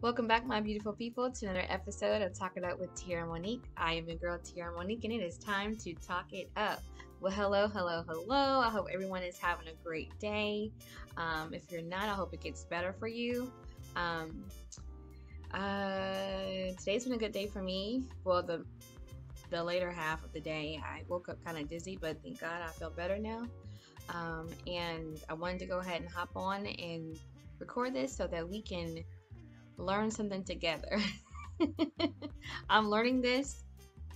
Welcome back, my beautiful people, to another episode of Talk It Up with Tierra Monique. I am your girl, Tierra Monique, and it is time to talk it up. Well, hello, hello, hello. I hope everyone is having a great day. Um, if you're not, I hope it gets better for you. Um, uh, today's been a good day for me. Well, the the later half of the day, I woke up kind of dizzy, but thank God I feel better now. Um, and I wanted to go ahead and hop on and record this so that we can learn something together. I'm learning this.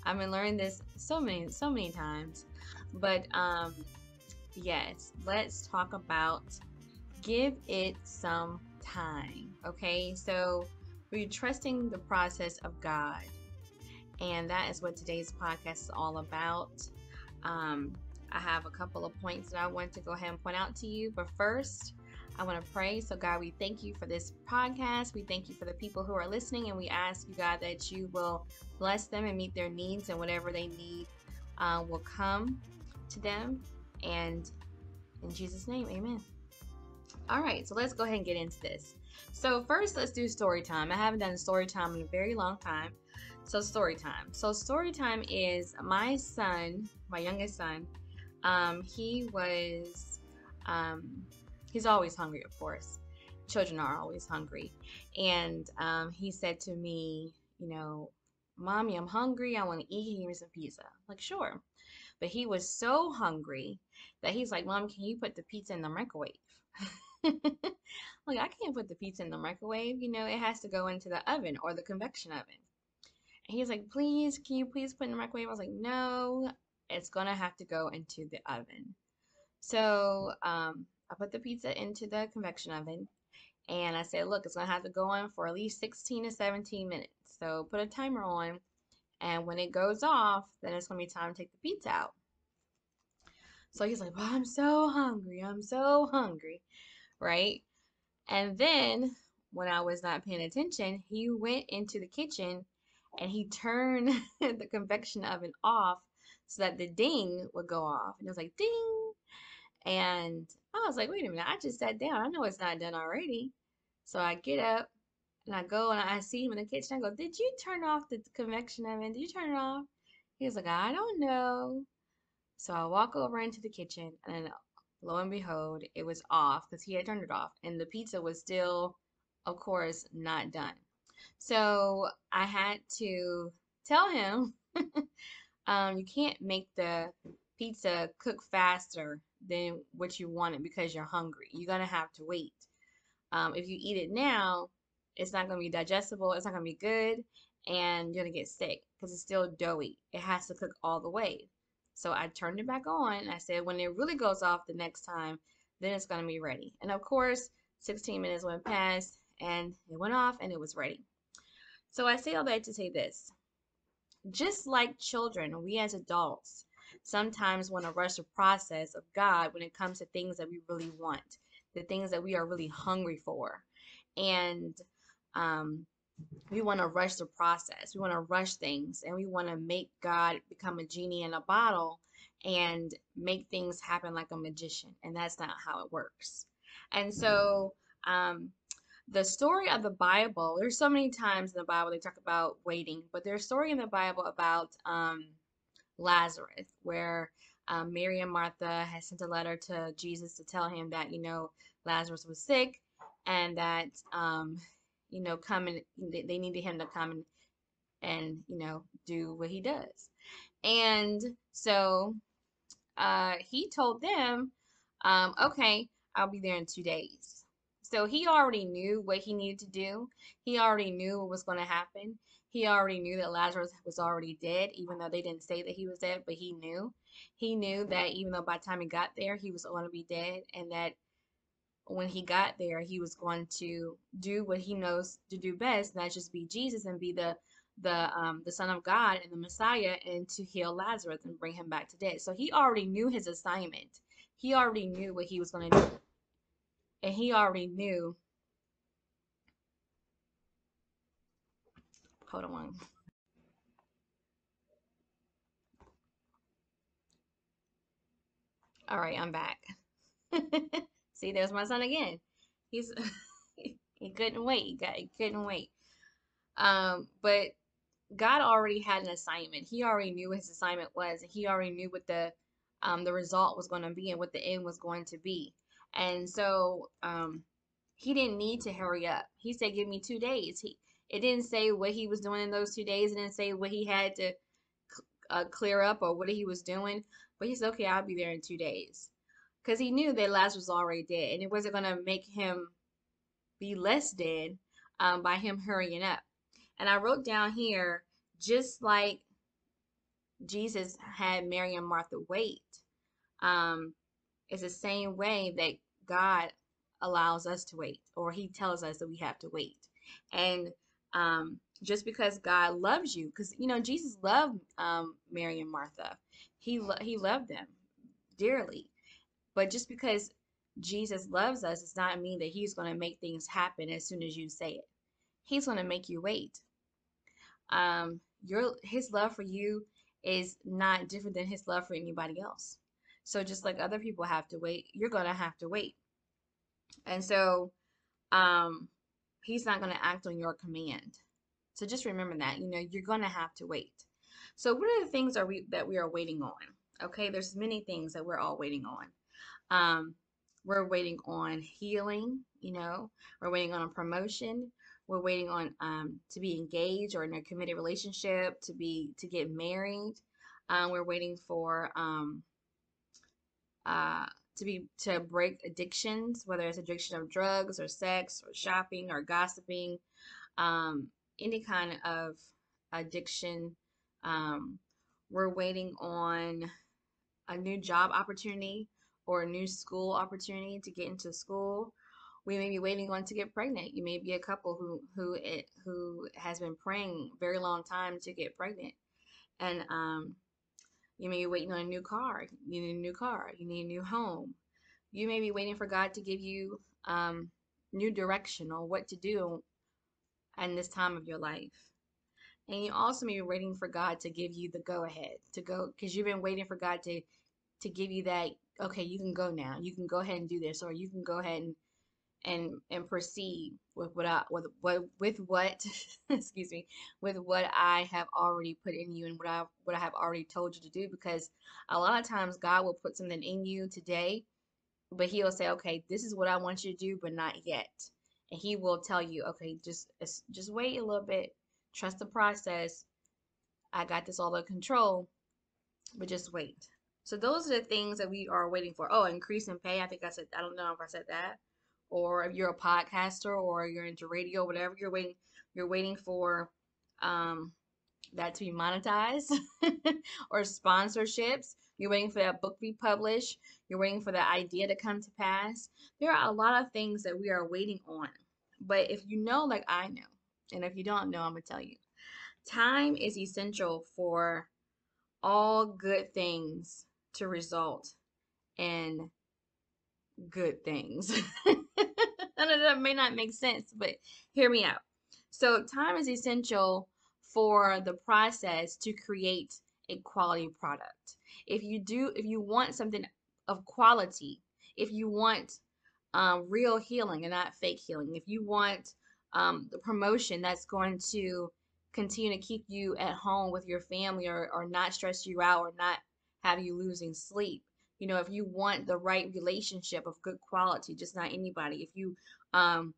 I've been learning this so many, so many times. But um, yes, let's talk about give it some time. Okay, so we're trusting the process of God, and that is what today's podcast is all about. Um, I have a couple of points that I want to go ahead and point out to you, but first, I want to pray. So, God, we thank you for this podcast. We thank you for the people who are listening, and we ask you, God, that you will bless them and meet their needs, and whatever they need uh, will come to them. And in Jesus' name, amen. All right, so let's go ahead and get into this. So, first, let's do story time. I haven't done story time in a very long time. So, story time. So, story time is my son, my youngest son, um, he was um, he's always hungry, of course. Children are always hungry. And um, he said to me, you know, Mommy, I'm hungry. I want to eat. You give me some pizza? I'm like, sure. But he was so hungry that he's like, Mom, can you put the pizza in the microwave? like, I can't put the pizza in the microwave. You know, it has to go into the oven or the convection oven. And he's like, Please, can you please put in the microwave? I was like, No, it's going to have to go into the oven. So, um, I put the pizza into the convection oven and I said, look, it's going to have to go on for at least 16 to 17 minutes. So put a timer on and when it goes off, then it's going to be time to take the pizza out. So he's like, well, I'm so hungry. I'm so hungry. Right? And then when I was not paying attention, he went into the kitchen and he turned the convection oven off so that the ding would go off. And it was like, ding. And I was like, wait a minute, I just sat down. I know it's not done already. So I get up and I go and I see him in the kitchen. I go, Did you turn off the convection oven? Did you turn it off? He's like, I don't know. So I walk over into the kitchen and lo and behold, it was off because he had turned it off. And the pizza was still, of course, not done. So I had to tell him um, you can't make the pizza cook faster than what you wanted because you're hungry. You're gonna have to wait. Um, if you eat it now, it's not gonna be digestible. It's not gonna be good, and you're gonna get sick because it's still doughy. It has to cook all the way. So I turned it back on. I said when it really goes off the next time, then it's gonna be ready. And of course, 16 minutes went past, and it went off, and it was ready. So I say all that to say this. Just like children, we as adults sometimes want to rush the process of God when it comes to things that we really want, the things that we are really hungry for. And um, we want to rush the process. We want to rush things and we want to make God become a genie in a bottle and make things happen like a magician. And that's not how it works. And so, um, the story of the Bible, there's so many times in the Bible they talk about waiting, but there's a story in the Bible about um, Lazarus, where um, Mary and Martha had sent a letter to Jesus to tell him that, you know, Lazarus was sick and that, um, you know, come and they needed him to come and, and, you know, do what he does. And so uh, he told them, um, okay, I'll be there in two days. So he already knew what he needed to do. He already knew what was going to happen he already knew that Lazarus was already dead, even though they didn't say that he was dead, but he knew. He knew that even though by the time he got there, he was going to be dead, and that when he got there, he was going to do what he knows to do best, and that's just be Jesus and be the the um, the Son of God and the Messiah, and to heal Lazarus and bring him back to death. So he already knew his assignment. He already knew what he was going to do, and he already knew Hold on. All right, I'm back. See, there's my son again. He's He couldn't wait. He, got, he couldn't wait. Um, but God already had an assignment. He already knew what his assignment was. He already knew what the um, the result was going to be and what the end was going to be. And so um, he didn't need to hurry up. He said, "Give me two days." He it didn't say what he was doing in those two days. It didn't say what he had to uh, clear up or what he was doing. But he said, "Okay, I'll be there in two days," because he knew that Lazarus was already dead, and it wasn't going to make him be less dead um, by him hurrying up. And I wrote down here, just like Jesus had Mary and Martha wait, um, it's the same way that God allows us to wait, or He tells us that we have to wait. And um, just because God loves you, because you know Jesus loved um, Mary and Martha, He lo- He loved them dearly. But just because Jesus loves us does not mean that He's going to make things happen as soon as you say it. He's going to make you wait um, your his love for you is not different than his love for anybody else. So just like other people have to wait, you're gonna have to wait. And so um, he's not gonna act on your command. So just remember that. You know, you're gonna have to wait. So what are the things are we that we are waiting on? Okay, there's many things that we're all waiting on. Um, we're waiting on healing, you know, we're waiting on a promotion, we're waiting on um, to be engaged or in a committed relationship to be to get married um, we're waiting for um, uh, to be to break addictions whether it's addiction of drugs or sex or shopping or gossiping um, any kind of addiction um, we're waiting on a new job opportunity or a new school opportunity to get into school we may be waiting on to get pregnant. You may be a couple who who it who has been praying very long time to get pregnant, and um, you may be waiting on a new car. You need a new car. You need a new home. You may be waiting for God to give you um, new direction on what to do in this time of your life. And you also may be waiting for God to give you the go ahead to go because you've been waiting for God to to give you that okay you can go now you can go ahead and do this or you can go ahead and and and proceed with what I with what with what excuse me with what I have already put in you and what I what I have already told you to do because a lot of times God will put something in you today but he'll say okay this is what I want you to do but not yet. And he will tell you okay just just wait a little bit. Trust the process. I got this all under control but just wait. So those are the things that we are waiting for. Oh increase in pay. I think I said I don't know if I said that or if you're a podcaster or you're into radio, whatever you're waiting, you're waiting for um, that to be monetized or sponsorships. You're waiting for that book to be published. You're waiting for that idea to come to pass. There are a lot of things that we are waiting on. But if you know, like I know, and if you don't know, I'm going to tell you time is essential for all good things to result in good things. that may not make sense, but hear me out. So, time is essential for the process to create a quality product. If you do, if you want something of quality, if you want um, real healing and not fake healing, if you want um, the promotion that's going to continue to keep you at home with your family or, or not stress you out or not have you losing sleep, you know if you want the right relationship of good quality just not anybody if you um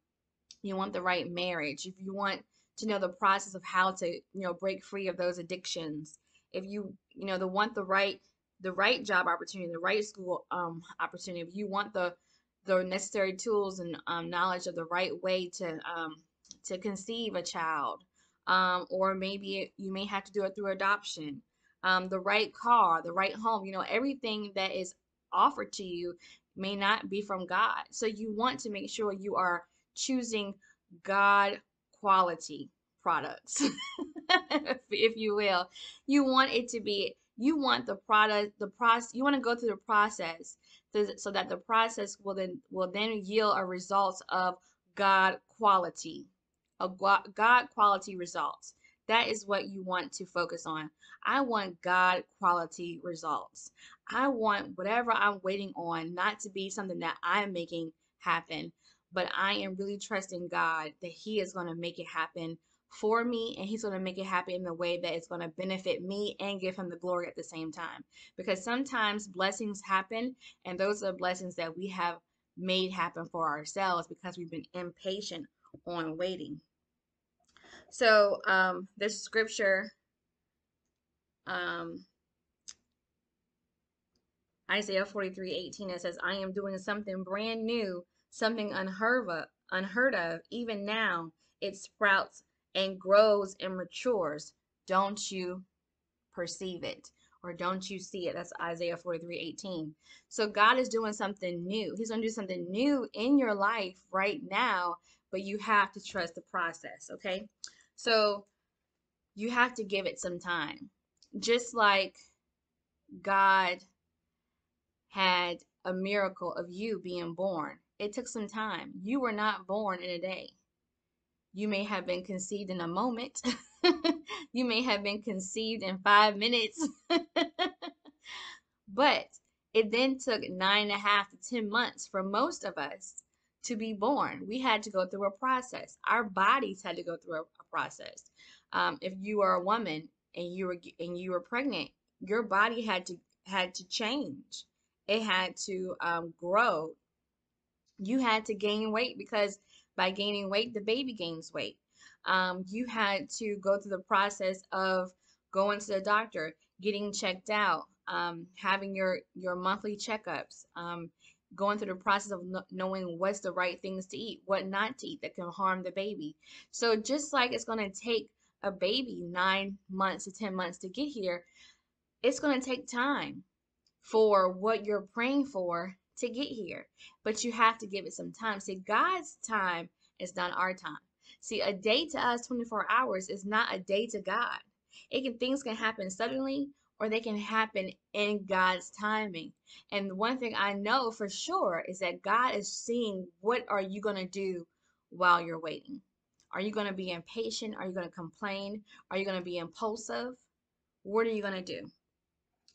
you want the right marriage if you want to know the process of how to you know break free of those addictions if you you know the want the right the right job opportunity the right school um opportunity if you want the the necessary tools and um, knowledge of the right way to um to conceive a child um or maybe you may have to do it through adoption um, the right car, the right home, you know, everything that is offered to you may not be from God. So you want to make sure you are choosing God quality products, if you will. You want it to be, you want the product, the process, you want to go through the process so that the process will then will then yield a result of God quality, a God quality results. That is what you want to focus on. I want God quality results. I want whatever I'm waiting on not to be something that I'm making happen, but I am really trusting God that He is going to make it happen for me and He's going to make it happen in the way that it's going to benefit me and give Him the glory at the same time. Because sometimes blessings happen, and those are blessings that we have made happen for ourselves because we've been impatient on waiting. So, um, this scripture, um, Isaiah 43 18, it says, I am doing something brand new something unheard of, unheard of. Even now, it sprouts and grows and matures. Don't you perceive it? Or don't you see it? That's Isaiah 43 18. So God is doing something new. He's going to do something new in your life right now, but you have to trust the process, okay? So you have to give it some time. Just like God had a miracle of you being born. It took some time. You were not born in a day. You may have been conceived in a moment. you may have been conceived in five minutes. but it then took nine and a half to 10 months for most of us to be born. We had to go through a process. Our bodies had to go through a, process. Um, if you are a woman and you were and you were pregnant, your body had to had to change. It had to um, grow you had to gain weight because by gaining weight, the baby gains weight. Um, you had to go through the process of going to the doctor, getting checked out, um, having your your monthly checkups, um, going through the process of knowing what's the right things to eat, what not to eat that can harm the baby. So just like it's going to take a baby nine months to ten months to get here, it's going to take time for what you're praying for to get here, but you have to give it some time. See, God's time is not our time. See, a day to us, 24 hours, is not a day to God. It can things can happen suddenly or they can happen in God's timing. And one thing I know for sure is that God is seeing what are you going to do while you're waiting? Are you going to be impatient? Are you going to complain? Are you going to be impulsive? What are you going to do?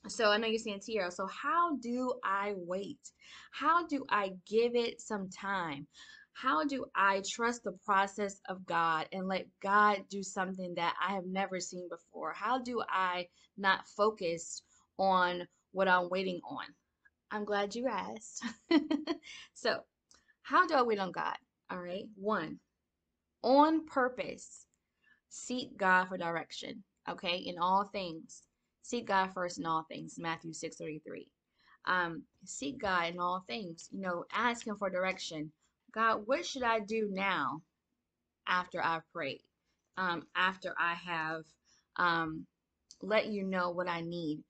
So I know you're saying Tierra, so how do I wait? How do I give it some time? How do I trust the process of God and let God do something that I have never seen before? How do I not focus on what I'm waiting on? I'm glad you asked. so, how do I wait on God? All right. One, on purpose, seek God for direction, okay, in all things. Seek God first in all things, Matthew 6 33. Um, seek God in all things. You know, ask Him for direction. God, what should I do now after I've prayed? Um, after I have um, let you know what I need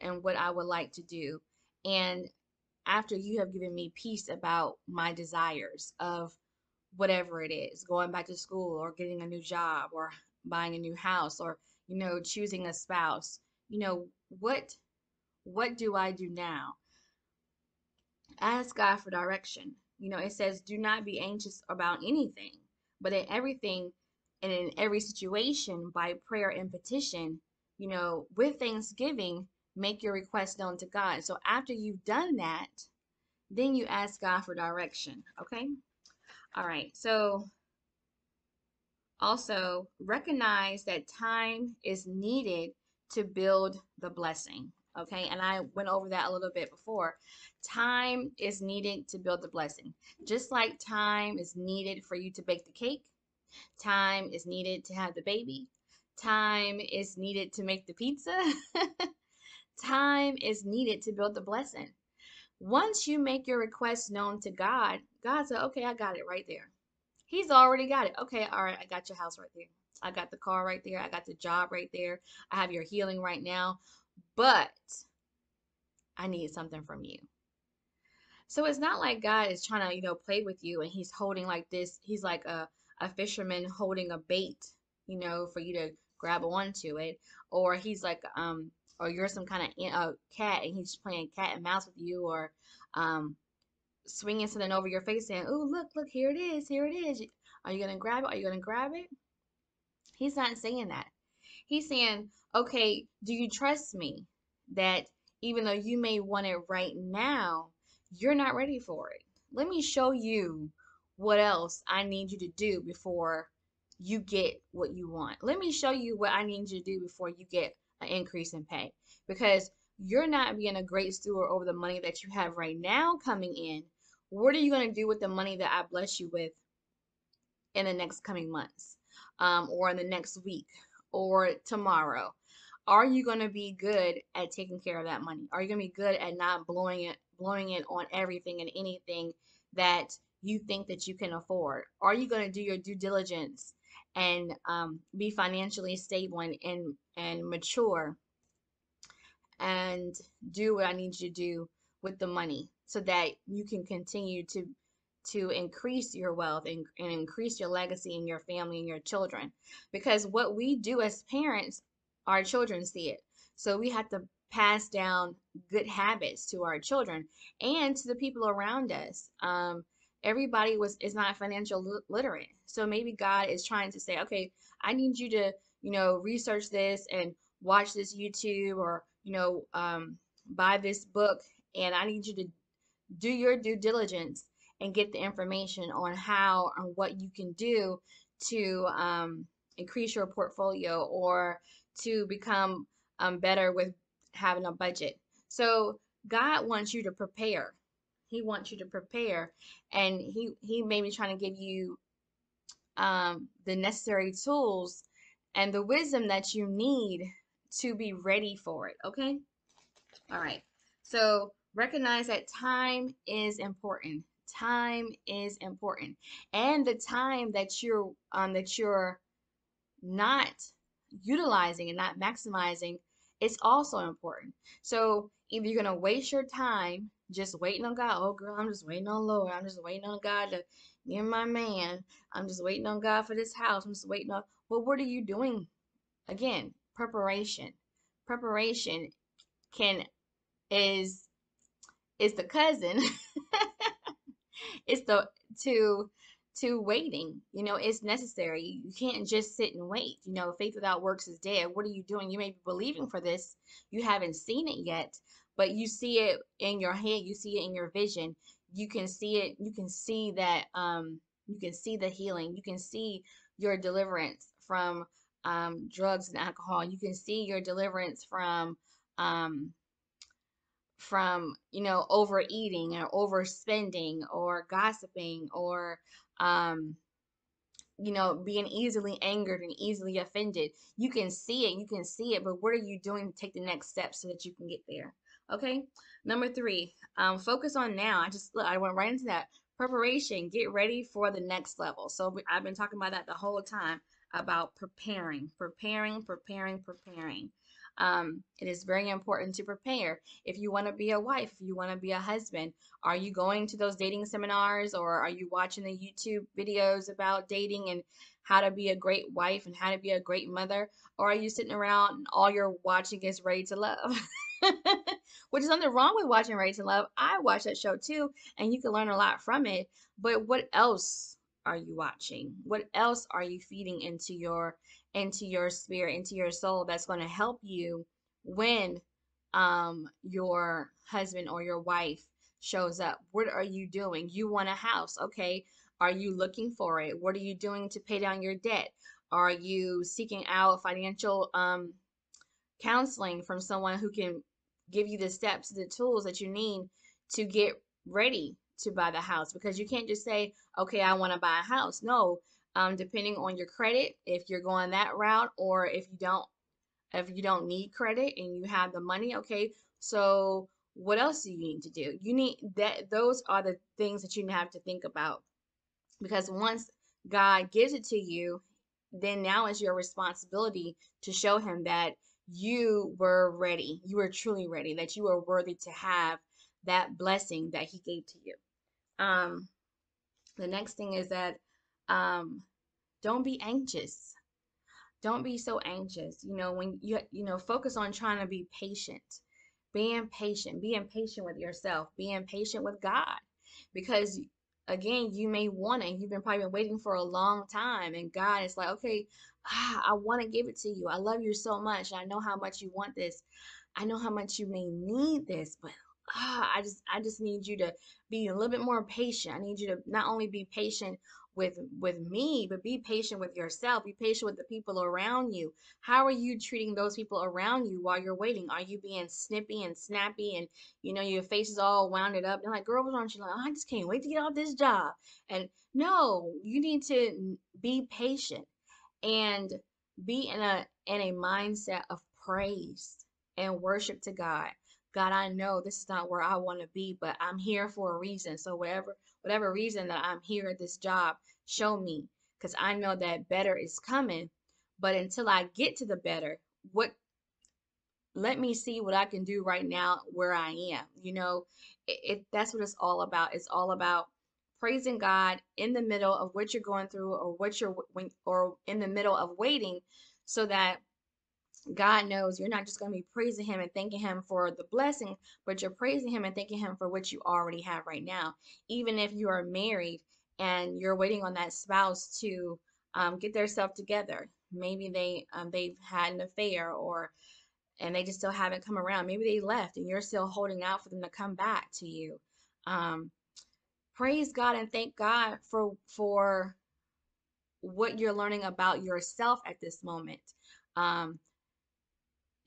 and what I would like to do. And after you have given me peace about my desires of whatever it is, going back to school or getting a new job or buying a new house or, you know, choosing a spouse you know, what what do I do now? Ask God for direction. You know, it says, do not be anxious about anything, but in everything and in every situation, by prayer and petition, you know, with thanksgiving, make your request known to God. So after you've done that, then you ask God for direction. Okay? All right. So also recognize that time is needed to build the blessing. Okay, and I went over that a little bit before. Time is needed to build the blessing. Just like time is needed for you to bake the cake, time is needed to have the baby, time is needed to make the pizza, time is needed to build the blessing. Once you make your request known to God, God said, Okay, I got it right there. He's already got it. Okay, all right, I got your house right there. I got the car right there. I got the job right there. I have your healing right now. But I need something from you. So it's not like God is trying to, you know, play with you and he's holding like this. He's like a, a fisherman holding a bait, you know, for you to grab onto it. Or he's like, um, or you're some kind of uh, cat and he's playing cat and mouse with you or um, swinging something over your face saying, oh, look, look, here it is. Here it is. Are you going to grab it? Are you going to grab it? He's not saying that. He's saying, okay, do you trust me that even though you may want it right now, you're not ready for it? Let me show you what else I need you to do before you get what you want. Let me show you what I need you to do before you get an increase in pay. Because you're not being a great steward over the money that you have right now coming in. What are you going to do with the money that I bless you with in the next coming months um, or in the next week or tomorrow? Are you going to be good at taking care of that money? Are you going to be good at not blowing it blowing it on everything and anything that you think that you can afford? Are you going to do your due diligence and um, be financially stable and, and, and mature and do what I need you to do with the money so that you can continue to to increase your wealth and, and increase your legacy in your family and your children. Because what we do as parents our children see it. So we have to pass down good habits to our children and to the people around us. Um, everybody was is not financial literate. So maybe god is trying to say okay i need you to you know research this and watch this youtube or you know um, buy this book and i need you to do your due diligence and get the information on how and what you can do to um, increase your portfolio or to become um, better with having a budget so god wants you to prepare he wants you to prepare, and he he may be trying to give you um, the necessary tools and the wisdom that you need to be ready for it. Okay. All right. So recognize that time is important. Time is important, and the time that you're um that you're not utilizing and not maximizing it's also important. So if you're gonna waste your time just waiting on God. Oh, girl, I'm just waiting on Lord. I'm just waiting on God to give my man. I'm just waiting on God for this house. I'm just waiting on. Well, what are you doing? Again, preparation. Preparation can is is the cousin. it's the to to waiting. You know, it's necessary. You can't just sit and wait. You know, faith without works is dead. What are you doing? You may be believing for this. You haven't seen it yet, but you see it in your head you see it in your vision you can see it you can see that um you can see the healing you can see your deliverance from um, drugs and alcohol you can see your deliverance from um, from you know overeating or overspending or gossiping or um, you know being easily angered and easily offended you can see it you can see it but what are you doing to take the next step so that you can get there Okay. Number three, um, focus on now. I just look, I went right into that preparation. Get ready for the next level. So I've been talking about that the whole time about preparing, preparing, preparing, preparing. Um, it is very important to prepare. If you want to be a wife, if you want to be a husband, are you going to those dating seminars or are you watching the YouTube videos about dating and how to be a great wife and how to be a great mother? Or are you sitting around and all you're watching is Ready to Love? which is nothing wrong with watching Ready to Love. I watch that show too, and you can learn a lot from it. But what else are you watching? What else are you feeding into your into your spirit, into your soul that's going to help you when um your husband or your wife shows up? What are you doing? You want a house, okay? Are you looking for it? What are you doing to pay down your debt? Are you seeking out financial um counseling from someone who can give you the steps, the tools that you need to get ready to buy the house because you can't just say, okay, I want to buy a house. No, um, depending on your credit, if you're going that route or if you don't, if you don't need credit and you have the money, okay, so what else do you need to do? You need that, those are the things that you have to think about because once God gives it to you, then now is your responsibility to show him that you were ready. You were truly ready, that you were worthy to have that blessing that he gave to you. Um, the next thing is that um, don't be anxious. Don't be so anxious. You know, when you you know, focus on trying to be patient. Being patient, being patient with yourself, being patient with God. Because again, you may want it. You've been probably been waiting for a long time, and God is like, okay, ah, I want to give it to you. I love you so much. I know how much you want this. I know how much you may need this, but ah, I just I just need you to be a little bit more patient. I need you to not only be patient with with me, but be patient with yourself. Be patient with the people around you. How are you treating those people around you while you're waiting? Are you being snippy and snappy and you know your face is all wounded up? They're like, girl, wrong? She's like, oh, I just can't wait to get off this job. And no, you need to be patient and be in a in a mindset of praise and worship to God. God, I know this is not where I want to be, but I'm here for a reason. So whatever whatever reason that I'm here at this job, show me because I know that better is coming. But until I get to the better, what let me see what I can do right now where I am. You know, it, it that's what it's all about. It's all about praising God in the middle of what you're going through or what you're when or in the middle of waiting so that God knows you're not just going to be praising Him and thanking Him for the blessing, but you're praising Him and thanking Him for what you already have right now. Even if you are married and you're waiting on that spouse to um, get themselves together, maybe they um, they've had an affair or and they just still haven't come around. Maybe they left and you're still holding out for them to come back to you. Um, praise God and thank God for for what you're learning about yourself at this moment. Um,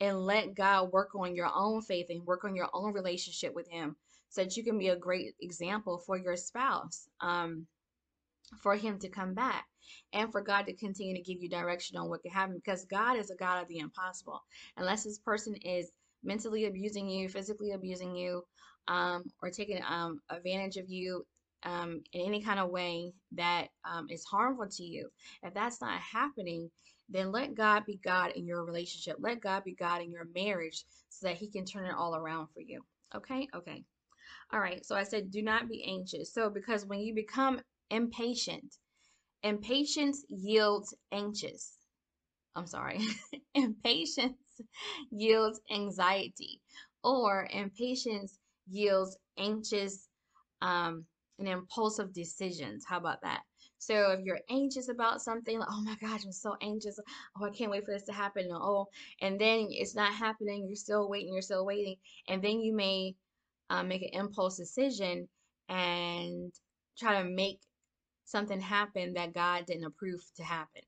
and let God work on your own faith and work on your own relationship with Him so that you can be a great example for your spouse, um, for Him to come back, and for God to continue to give you direction on what can happen because God is a God of the impossible. Unless this person is mentally abusing you, physically abusing you, um, or taking um, advantage of you um, in any kind of way that um, is harmful to you, if that's not happening, then let God be God in your relationship. Let God be God in your marriage so that He can turn it all around for you. Okay? Okay. All right. So I said, do not be anxious. So, because when you become impatient, impatience yields anxious. I'm sorry. impatience yields anxiety, or impatience yields anxious um, and impulsive decisions. How about that? So if you're anxious about something, like, oh my gosh, I'm so anxious. Oh, I can't wait for this to happen. Oh, and then it's not happening. You're still waiting. You're still waiting. And then you may um, make an impulse decision and try to make something happen that God didn't approve to happen.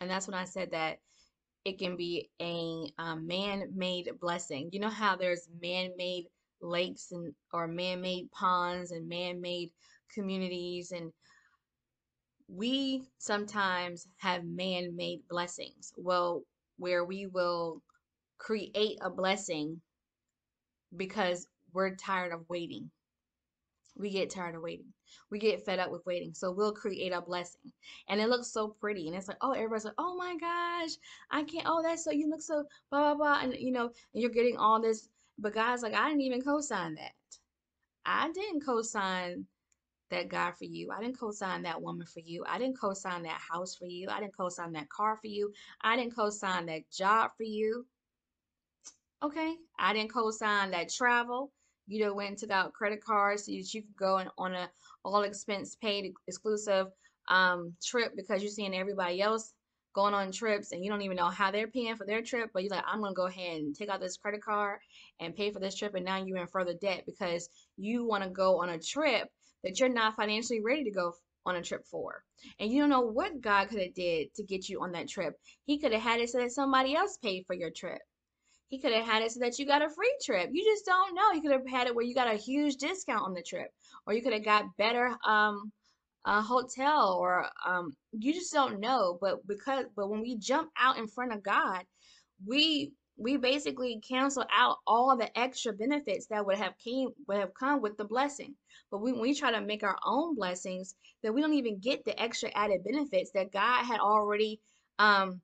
And that's when I said that it can be a um, man-made blessing. You know how there's man-made lakes and or man-made ponds and man-made communities and we sometimes have man made blessings. Well, where we will create a blessing because we're tired of waiting. We get tired of waiting. We get fed up with waiting. So we'll create a blessing. And it looks so pretty. And it's like, oh, everybody's like, oh my gosh, I can't, oh, that's so, you look so, blah, blah, blah. And, you know, and you're getting all this. But God's like, I didn't even co sign that. I didn't co sign that guy for you. I didn't co-sign that woman for you. I didn't co-sign that house for you. I didn't co-sign that car for you. I didn't co-sign that job for you. Okay. I didn't co-sign that travel. You know, went and took out credit cards so that you could go on a all expense paid exclusive um, trip because you're seeing everybody else going on trips and you don't even know how they're paying for their trip, but you're like, I'm gonna go ahead and take out this credit card and pay for this trip, and now you're in further debt because you want to go on a trip that you're not financially ready to go on a trip for. And you don't know what God could have did to get you on that trip. He could have had it so that somebody else paid for your trip. He could have had it so that you got a free trip. You just don't know. He could have had it where you got a huge discount on the trip, or you could have got better um, a hotel, or um, you just don't know. But because, but when we jump out in front of God, we we basically cancel out all the extra benefits that would have came would have come with the blessing. But we, when we try to make our own blessings, then we don't even get the extra added benefits that God had already um,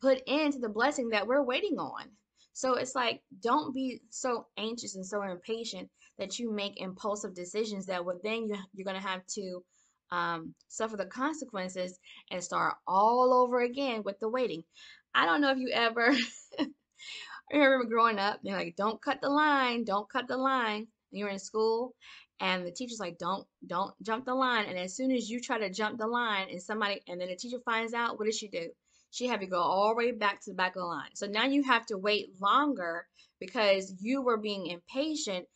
put into the blessing that we're waiting on. So it's like, don't be so anxious and so impatient that you make impulsive decisions that would then you, you're going to have to um, suffer the consequences and start all over again with the waiting. I don't know if you ever I remember growing up, they're like, don't cut the line, don't cut the line. And you're in school and the teacher's like don't don't jump the line and as soon as you try to jump the line and somebody and then the teacher finds out what does she do she have you go all the way back to the back of the line so now you have to wait longer because you were being impatient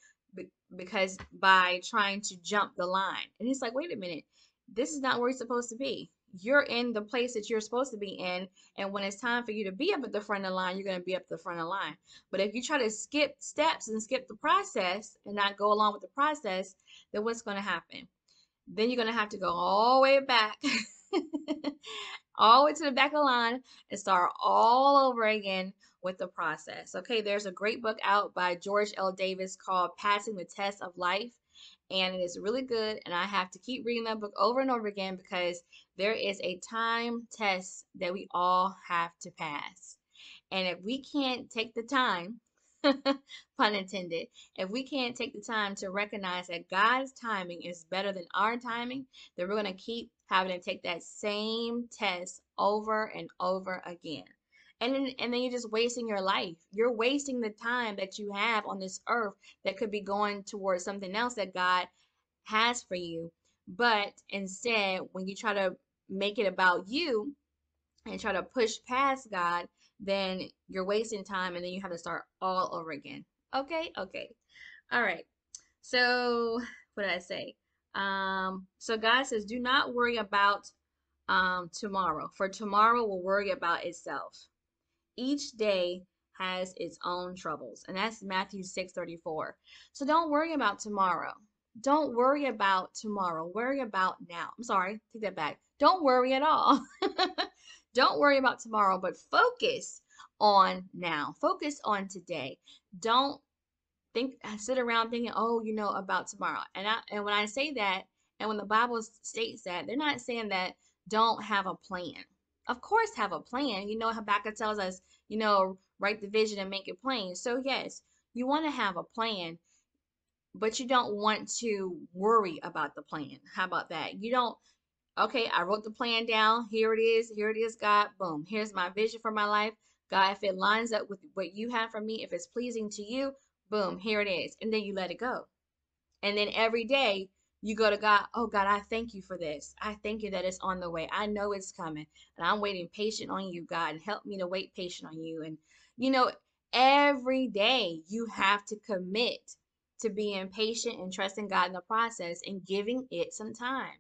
because by trying to jump the line. And it's like, wait a minute, this is not where you're supposed to be. You're in the place that you're supposed to be in. And when it's time for you to be up at the front of the line, you're going to be up at the front of the line. But if you try to skip steps and skip the process and not go along with the process, then what's going to happen? Then you're going to have to go all the way back, all the way to the back of the line and start all over again with the process. Okay, there's a great book out by George L. Davis called Passing the Test of Life. And it is really good. And I have to keep reading that book over and over again because there is a time test that we all have to pass. And if we can't take the time, pun intended, if we can't take the time to recognize that God's timing is better than our timing, then we're going to keep having to take that same test over and over again and then, and then you're just wasting your life. You're wasting the time that you have on this earth that could be going towards something else that god has for you. But instead when you try to make it about you and try to push past god then you're wasting time and then you have to start all over again. Okay? Okay. All right. So what did i say? Um so god says do not worry about um tomorrow for tomorrow will worry about itself each day has its own troubles. And that's Matthew 6 34. So don't worry about tomorrow. Don't worry about tomorrow. Worry about now. I'm sorry, take that back. Don't worry at all. don't worry about tomorrow, but focus on now. Focus on today. Don't think sit around thinking, "Oh, you know about tomorrow." And I and when I say that, and when the Bible states that, they're not saying that don't have a plan of course have a plan. You know, Habakkuk tells us, you know, write the vision and make it plain. So yes, you want to have a plan, but you don't want to worry about the plan. How about that? You don't okay, I wrote the plan down. Here it is. Here it is, God. Boom. Here's my vision for my life. God, if it lines up with what you have for me, if it's pleasing to you, boom, here it is. And then you let it go. And then every day you go to God, oh God, I thank you for this. I thank you that it's on the way. I know it's coming. And I'm waiting patient on you, God, and help me to wait patient on you. And you know, every day you have to commit to being patient and trusting God in the process and giving it some time.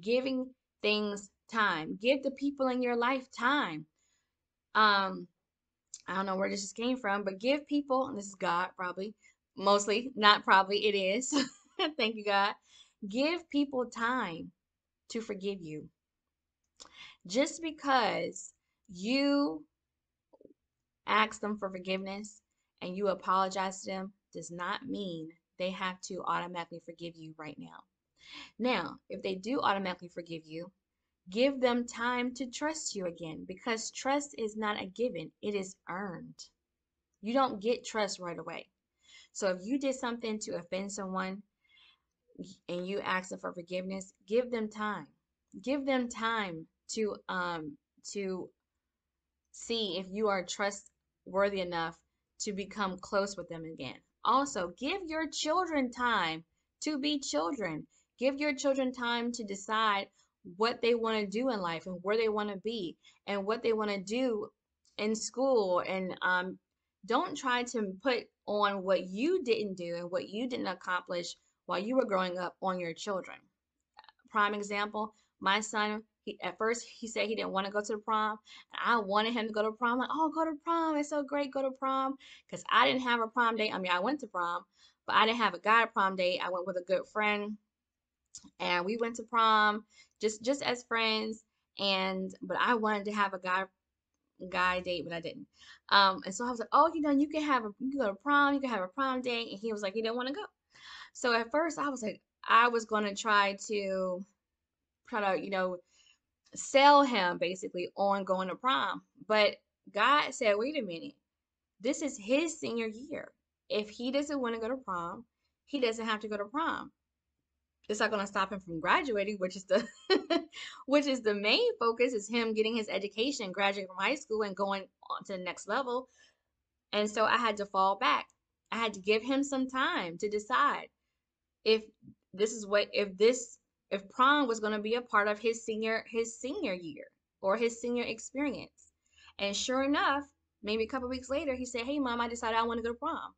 Giving things time. Give the people in your life time. Um, I don't know where this just came from, but give people, this is God probably, mostly, not probably, it is. Thank you, God. Give people time to forgive you. Just because you ask them for forgiveness and you apologize to them does not mean they have to automatically forgive you right now. Now, if they do automatically forgive you, give them time to trust you again because trust is not a given, it is earned. You don't get trust right away. So if you did something to offend someone and you ask them for forgiveness, give them time. Give them time to um to see if you are trustworthy enough to become close with them again. Also, give your children time to be children. Give your children time to decide what they want to do in life and where they want to be and what they want to do in school and um don't try to put on what you didn't do and what you didn't accomplish while you were growing up on your children. Prime example, my son, he, at first he said he didn't want to go to the prom. And I wanted him to go to prom. Like, oh, go to prom. It's so great. Go to prom. Because I didn't have a prom date. I mean, I went to prom, but I didn't have a guy prom date. I went with a good friend and we went to prom just just as friends and but I wanted to have a guy guy date, but I didn't. Um, and so I was like, oh, you know, you can have a you can go to prom, you can have a prom date, and he was like, he didn't want to go. So at first I was like, I was going to try to try to, you know, sell him basically on going to prom. But God said, wait a minute, this is his senior year. If he doesn't want to go to prom, he doesn't have to go to prom. It's not going to stop him from graduating, which is the which is the main focus is him getting his education, graduating from high school and going on to the next level. And so I had to fall back. I had to give him some time to decide if this is what if this if prom was going to be a part of his senior his senior year or his senior experience and sure enough maybe a couple weeks later he said hey mom i decided i want to go to prom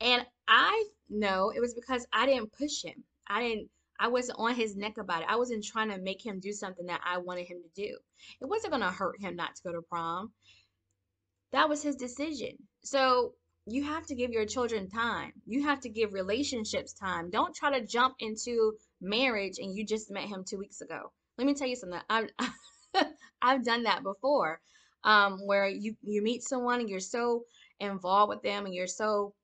And I know it was because I didn't push him. I didn't I wasn't on his neck about it. I wasn't trying to make him do something that I wanted him to do. It wasn't going to hurt him not to go to prom. That was his decision. So you have to give your children time. You have to give relationships time. Don't try to jump into marriage and you just met him two weeks ago. Let me tell you something. I've, I've done that before um, where you, you meet someone and you're so involved with them and you're so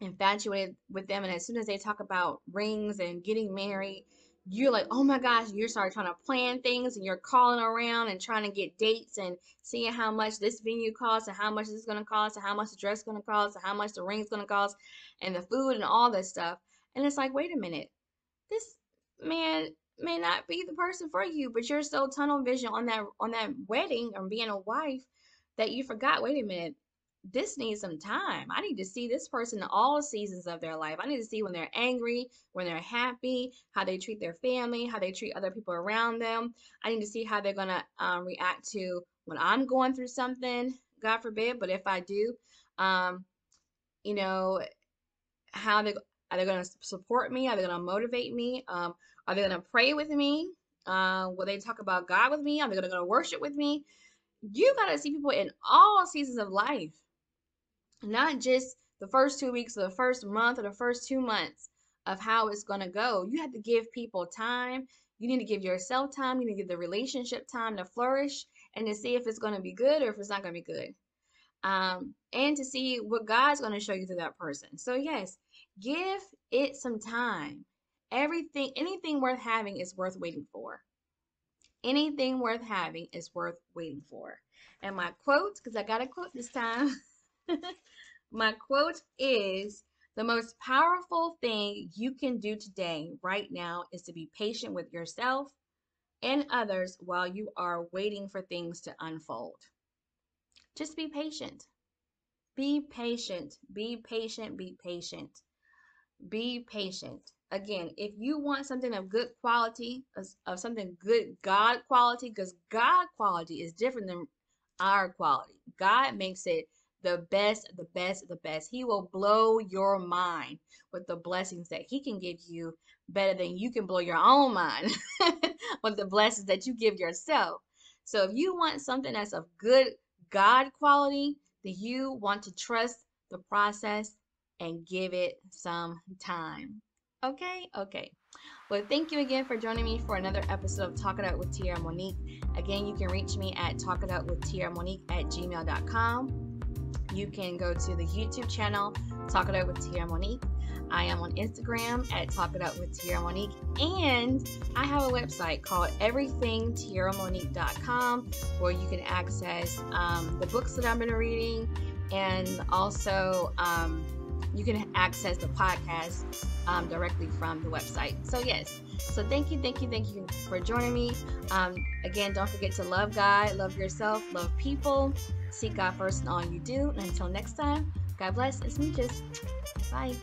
infatuated with them. And as soon as they talk about rings and getting married, you're like, oh my gosh, you're start trying to plan things and you're calling around and trying to get dates and seeing how much this venue costs and how much this is going to cost and how much the dress is going to cost and how much the ring is going to cost and the food and all this stuff. And it's like, wait a minute, this man may not be the person for you, but you're so tunnel vision on that on that wedding or being a wife that you forgot, wait a minute, this needs some time. I need to see this person in all seasons of their life. I need to see when they're angry, when they're happy, how they treat their family, how they treat other people around them. I need to see how they're going to um, react to when I'm going through something, God forbid. But if I do, um, you know, how they are they going to support me? Are they going to motivate me? Um, are they going to pray with me? Uh, will they talk about God with me? Are they going to go to worship with me? You got to see people in all seasons of life not just the first two weeks or the first month or the first two months of how it's going to go. You have to give people time. You need to give yourself time. You need to give the relationship time to flourish and to see if it's going to be good or if it's not going to be good. Um, and to see what God's going to show you through that person. So, yes, give it some time. Everything, anything worth having is worth waiting for. Anything worth having is worth waiting for. And my quote, because I got a quote this time. My quote is The most powerful thing you can do today, right now, is to be patient with yourself and others while you are waiting for things to unfold. Just be patient. Be patient. Be patient. Be patient. Be patient. Again, if you want something of good quality, of something good God quality, because God quality is different than our quality. God makes it the best, the best, the best. He will blow your mind with the blessings that He can give you better than you can blow your own mind with the blessings that you give yourself. So if you want something that's of good God quality, then you want to trust the process and give it some time. Okay? Okay. Well, thank you again for joining me for another episode of Talk It Out with Tierra Monique. Again, you can reach me at talkitoutwith Monique at gmail.com. You can go to the YouTube channel, Talk It Out with Tierra Monique. I am on Instagram at Talk It Out with Tierra Monique. And I have a website called everythingtierramonique.com where you can access um, the books that I've been reading and also um, you can access the podcast um, directly from the website. So, yes. So, thank you, thank you, thank you for joining me. Um, again, don't forget to love God, love yourself, love people. Seek God first in all you do. And until next time, God bless. Me, just. Bye.